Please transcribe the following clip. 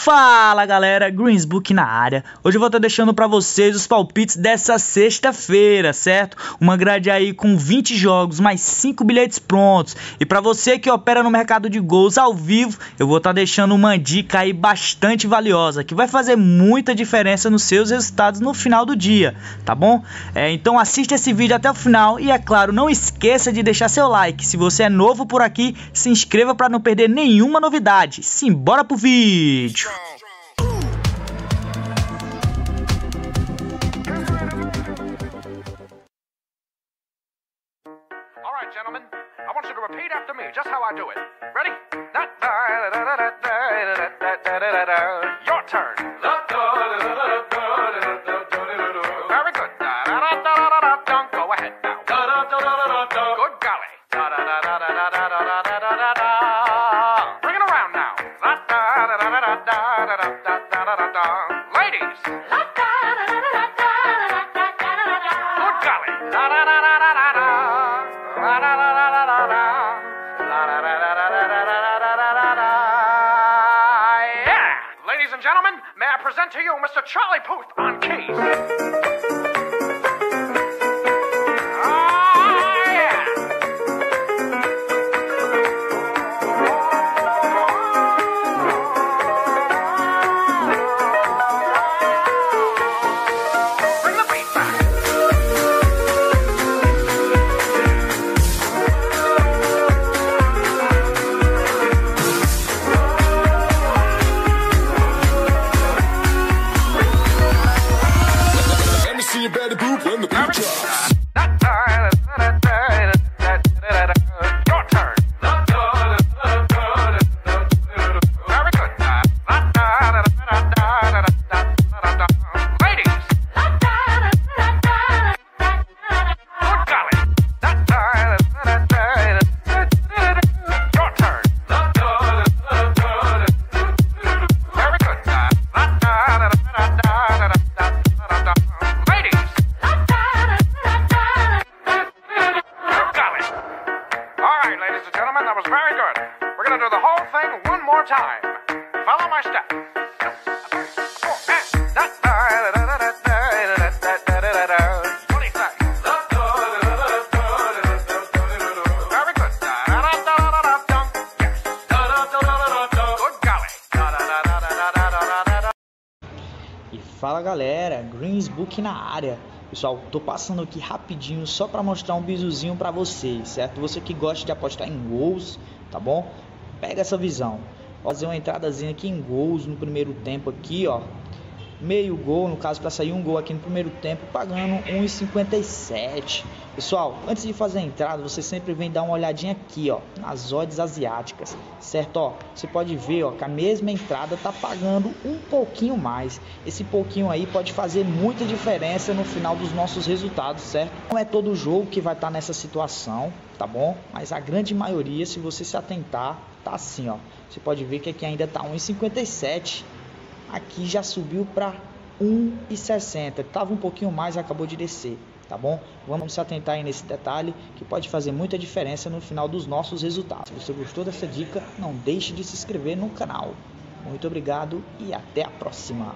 Fala galera, Greensbook na área. Hoje eu vou estar deixando para vocês os palpites dessa sexta-feira, certo? Uma grade aí com 20 jogos, mais 5 bilhetes prontos. E para você que opera no mercado de gols ao vivo, eu vou estar deixando uma dica aí bastante valiosa, que vai fazer muita diferença nos seus resultados no final do dia, tá bom? É, então assista esse vídeo até o final e é claro, não esqueça de deixar seu like. Se você é novo por aqui, se inscreva para não perder nenhuma novidade. Simbora pro vídeo! All right, gentlemen. I want you to repeat after me, just how I do it. Ready? Your Ladies and gentlemen, may I present to you Mr. Charlie Puth on keys. Ladies and gentlemen, that was very good. We're going to do the whole thing one more time. Follow my step. E fala galera, Greensbook na área. Pessoal, tô passando aqui rapidinho só para mostrar um bizuzinho para vocês, certo? Você que gosta de apostar em gols, tá bom? Pega essa visão. Vou fazer uma entradazinha aqui em gols no primeiro tempo aqui, ó. Meio gol, no caso para sair um gol aqui no primeiro tempo, pagando 1,57. Pessoal, antes de fazer a entrada, você sempre vem dar uma olhadinha aqui, ó, nas odds asiáticas, certo? Ó, você pode ver, ó, que a mesma entrada tá pagando um pouquinho mais. Esse pouquinho aí pode fazer muita diferença no final dos nossos resultados, certo? Não é todo jogo que vai estar tá nessa situação, tá bom? Mas a grande maioria, se você se atentar, tá assim, ó. Você pode ver que aqui ainda tá 1,57 aqui já subiu para 1,60. Tava um pouquinho mais acabou de descer, tá bom? Vamos se atentar aí nesse detalhe que pode fazer muita diferença no final dos nossos resultados. Se você gostou dessa dica, não deixe de se inscrever no canal. Muito obrigado e até a próxima.